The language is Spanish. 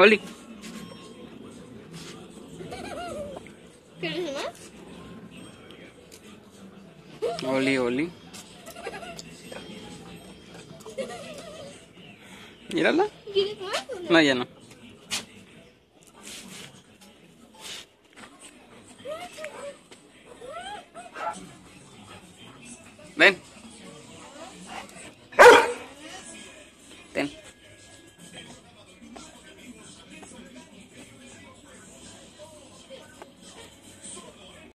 Oli. ¿Quieres más? Oli, Oli. Mírala. ¿Quieres más o no? No, ya no. Ven.